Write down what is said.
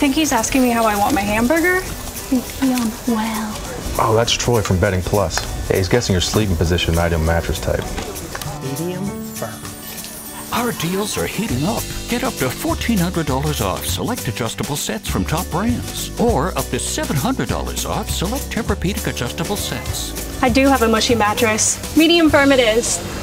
think he's asking me how I want my hamburger? Medium well. Oh, that's Troy from Bedding Plus. Yeah, he's guessing your sleeping position, ideal mattress type. Medium firm. Our deals are heating up. Get up to $1,400 off select adjustable sets from top brands. Or up to $700 off select tempur adjustable sets. I do have a mushy mattress. Medium firm it is.